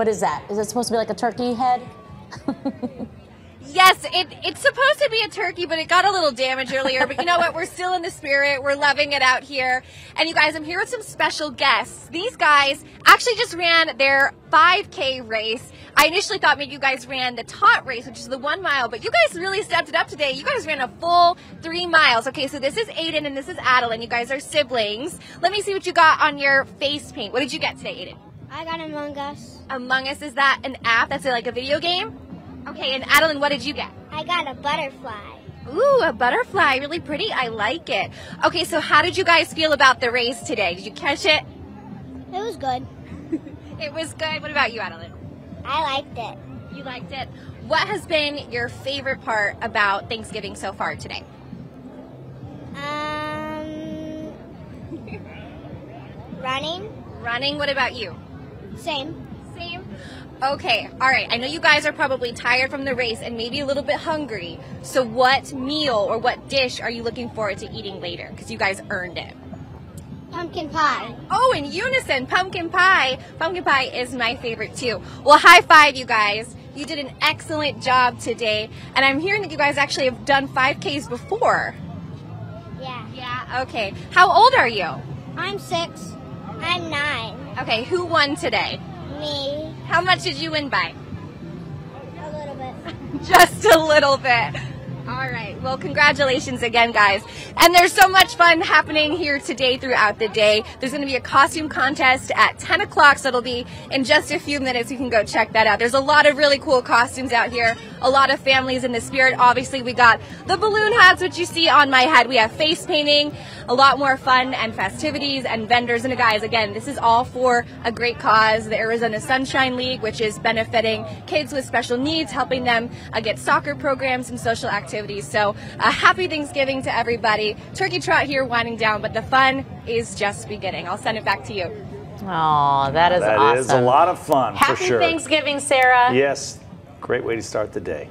What is that? Is it supposed to be like a turkey head? Yes, it, it's supposed to be a turkey, but it got a little damaged earlier. But you know what? We're still in the spirit. We're loving it out here. And you guys, I'm here with some special guests. These guys actually just ran their 5K race. I initially thought maybe you guys ran the tot race, which is the one mile, but you guys really stepped it up today. You guys ran a full three miles. Okay, so this is Aiden and this is Adeline. You guys are siblings. Let me see what you got on your face paint. What did you get today, Aiden? I got Among Us. Among Us, is that an app that's like a video game? Okay, and Adeline, what did you get? I got a butterfly. Ooh, a butterfly, really pretty. I like it. Okay, so how did you guys feel about the race today? Did you catch it? It was good. It was good. What about you, Adeline? I liked it. You liked it. What has been your favorite part about Thanksgiving so far today? Um, running. Running. What about you? Same. Same. Okay, all right. I know you guys are probably tired from the race and maybe a little bit hungry. So, what meal or what dish are you looking forward to eating later? Because you guys earned it. Pumpkin pie. Oh, in unison, pumpkin pie. Pumpkin pie is my favorite too. Well, high five, you guys. You did an excellent job today. And I'm hearing that you guys actually have done 5Ks before. Yeah. Yeah, okay. How old are you? I'm six. I'm nine. Okay, who won today? Me. How much did you win by? A little bit. Just a little bit. All right. Well, congratulations again, guys. And there's so much fun happening here today throughout the day. There's going to be a costume contest at 10 o'clock, so it'll be in just a few minutes. You can go check that out. There's a lot of really cool costumes out here. A lot of families in the spirit. Obviously, we got the balloon hats, which you see on my head. We have face painting, a lot more fun and festivities and vendors. And guys, again, this is all for a great cause, the Arizona Sunshine League, which is benefiting kids with special needs, helping them uh, get soccer programs and social activities. So, a happy Thanksgiving to everybody. Turkey trot here winding down, but the fun is just beginning. I'll send it back to you. Oh, that is That awesome. is a lot of fun Happy for sure. Thanksgiving, Sarah. Yes, great way to start the day.